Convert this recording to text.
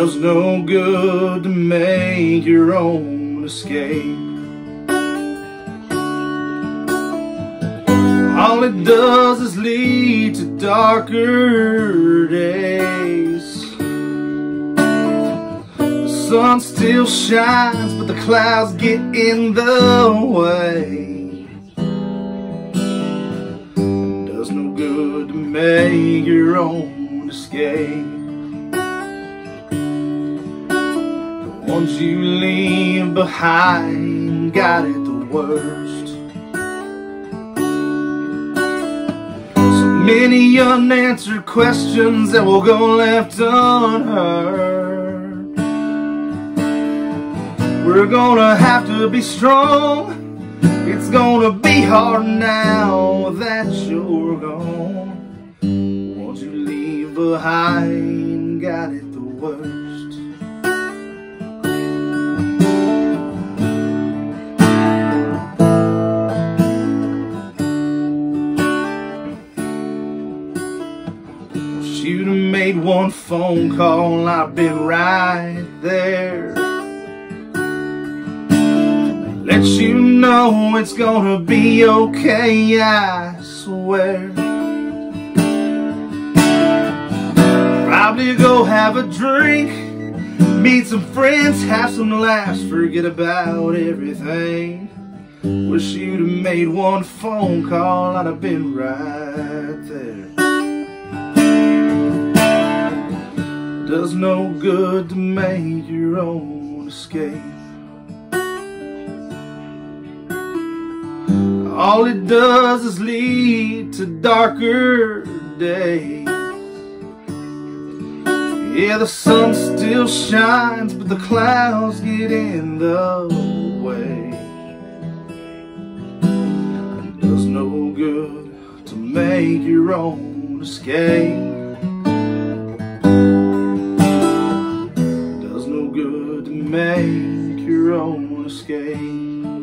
Does no good to make your own escape. All it does is lead to darker days. The sun still shines, but the clouds get in the way. Does no good to make your own escape. Ones you leave behind got it the worst. So many unanswered questions that will go left unheard. We're gonna have to be strong. It's gonna be hard now that you're gone. Won't you leave behind? Got it the worst. You'd have made one phone call, I've been right there. Let you know it's gonna be okay, I swear. Probably go have a drink, meet some friends, have some laughs, forget about everything. Wish you'd have made one phone call, I'd have been right there. Does no good to make your own escape. All it does is lead to darker days. Yeah, the sun still shines, but the clouds get in the way. It does no good to make your own escape. Escape.